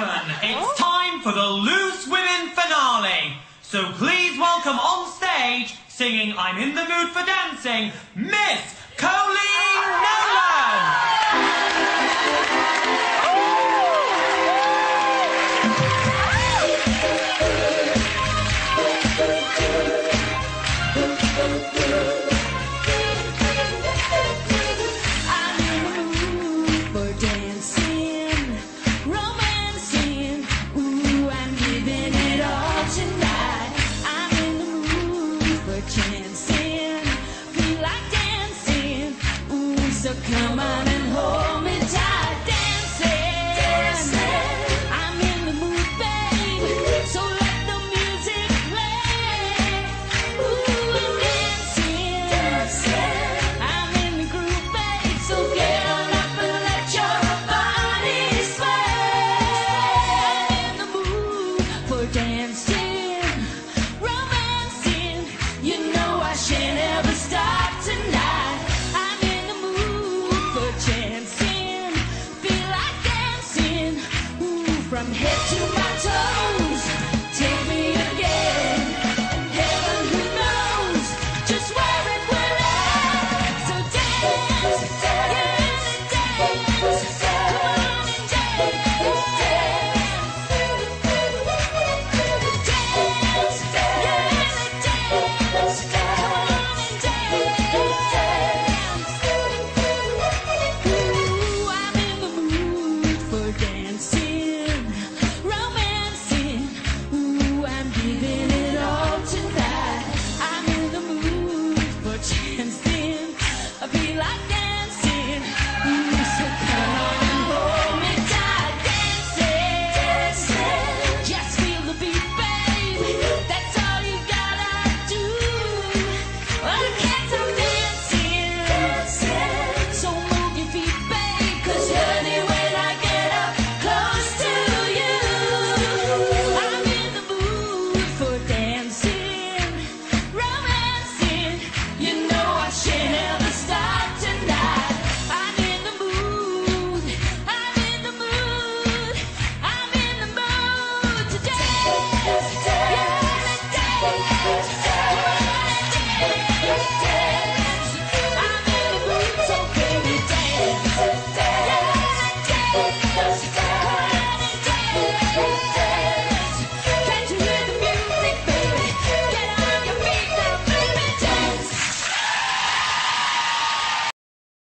gentlemen, it's time for the Loose Women finale. So please welcome on stage, singing I'm in the mood for dancing, Miss Coleen Nolan. So come on and hold chancing, feel like dancing. Ooh, from head to.